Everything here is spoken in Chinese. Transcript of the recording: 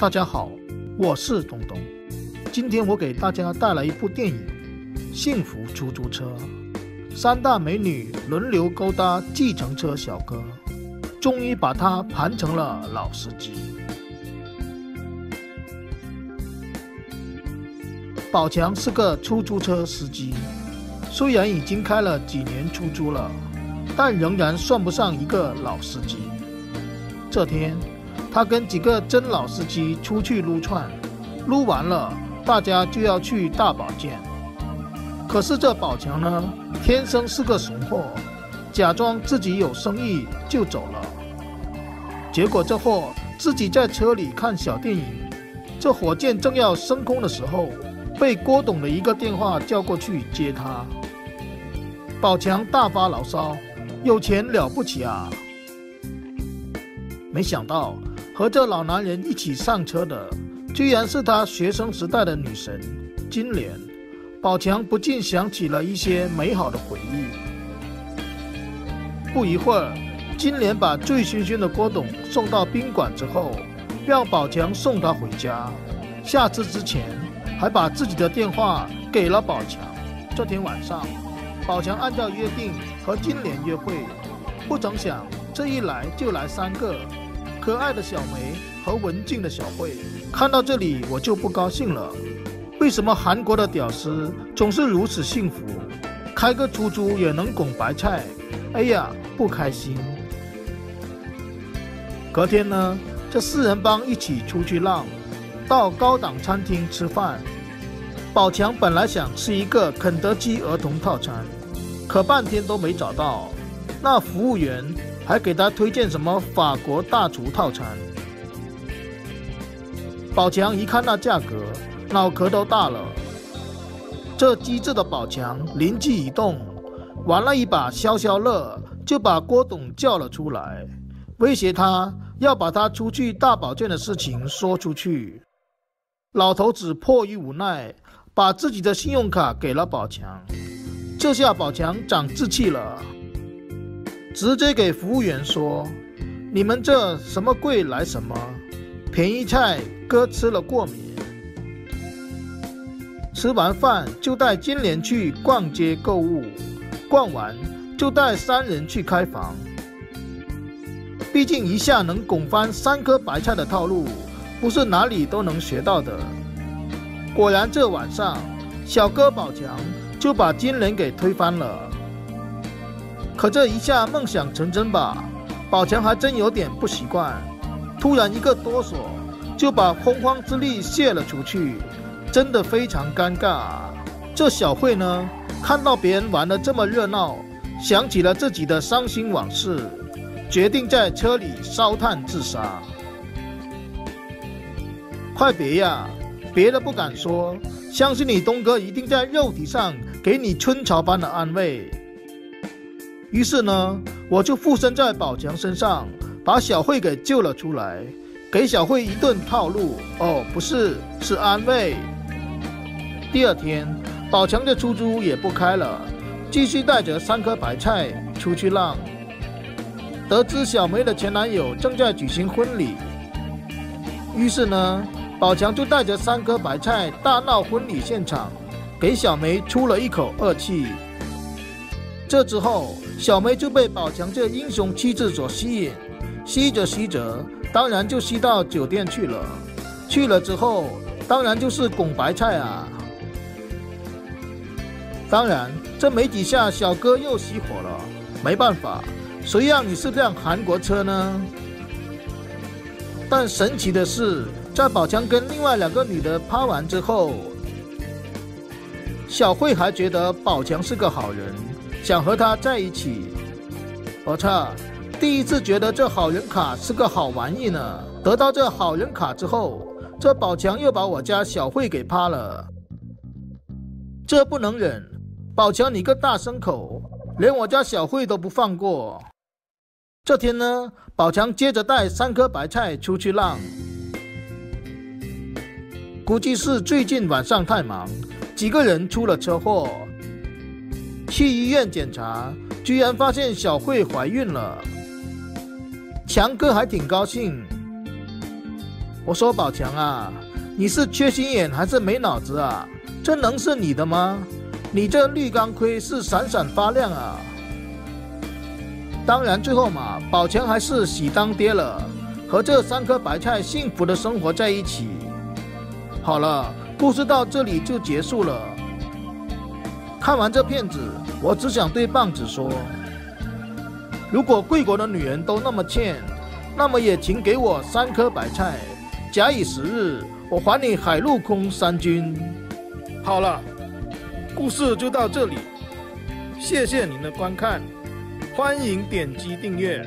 大家好，我是东东。今天我给大家带来一部电影《幸福出租车》，三大美女轮流勾搭计程车小哥，终于把他盘成了老司机。宝强是个出租车司机，虽然已经开了几年出租了，但仍然算不上一个老司机。这天，他跟几个真老司机出去撸串，撸完了，大家就要去大保健。可是这宝强呢，天生是个怂货，假装自己有生意就走了。结果这货自己在车里看小电影，这火箭正要升空的时候，被郭董的一个电话叫过去接他。宝强大发牢骚：“有钱了不起啊！”没想到和这老男人一起上车的，居然是他学生时代的女神金莲。宝强不禁想起了一些美好的回忆。不一会儿，金莲把醉醺醺的郭董送到宾馆之后，让宝强送他回家。下车之前，还把自己的电话给了宝强。这天晚上，宝强按照约定和金莲约会，不曾想这一来就来三个。可爱的小梅和文静的小慧，看到这里我就不高兴了。为什么韩国的屌丝总是如此幸福？开个出租也能拱白菜？哎呀，不开心。隔天呢，这四人帮一起出去浪，到高档餐厅吃饭。宝强本来想吃一个肯德基儿童套餐，可半天都没找到。那服务员。还给他推荐什么法国大厨套餐？宝强一看那价格，脑壳都大了。这机智的宝强灵机一动，玩了一把消消乐，就把郭董叫了出来，威胁他要把他出去大保健的事情说出去。老头子迫于无奈，把自己的信用卡给了宝强。这下宝强长志气了。直接给服务员说：“你们这什么贵来什么，便宜菜哥吃了过敏。”吃完饭就带金莲去逛街购物，逛完就带三人去开房。毕竟一下能拱翻三颗白菜的套路，不是哪里都能学到的。果然，这晚上小哥宝强就把金莲给推翻了。可这一下梦想成真吧，宝强还真有点不习惯。突然一个哆嗦，就把洪荒之力泄了出去，真的非常尴尬。这小慧呢，看到别人玩的这么热闹，想起了自己的伤心往事，决定在车里烧炭自杀。快别呀，别的不敢说，相信你东哥一定在肉体上给你春潮般的安慰。于是呢，我就附身在宝强身上，把小慧给救了出来，给小慧一顿套路。哦，不是，是安慰。第二天，宝强的出租也不开了，继续带着三颗白菜出去浪。得知小梅的前男友正在举行婚礼，于是呢，宝强就带着三颗白菜大闹婚礼现场，给小梅出了一口恶气。这之后，小梅就被宝强这英雄气质所吸引，吸着吸着，当然就吸到酒店去了。去了之后，当然就是拱白菜啊。当然，这没几下，小哥又熄火了。没办法，谁让你是辆韩国车呢？但神奇的是，在宝强跟另外两个女的趴完之后，小慧还觉得宝强是个好人。想和他在一起，我操！第一次觉得这好人卡是个好玩意呢。得到这好人卡之后，这宝强又把我家小慧给趴了，这不能忍！宝强你个大牲口，连我家小慧都不放过。这天呢，宝强接着带三颗白菜出去浪，估计是最近晚上太忙，几个人出了车祸。去医院检查，居然发现小慧怀孕了。强哥还挺高兴。我说宝强啊，你是缺心眼还是没脑子啊？这能是你的吗？你这绿钢盔是闪闪发亮啊！当然，最后嘛，宝强还是喜当爹了，和这三颗白菜幸福的生活在一起。好了，故事到这里就结束了。看完这片子，我只想对棒子说：如果贵国的女人都那么欠，那么也请给我三颗白菜，假以时日，我还你海陆空三军。好了，故事就到这里，谢谢您的观看。欢迎点击订阅。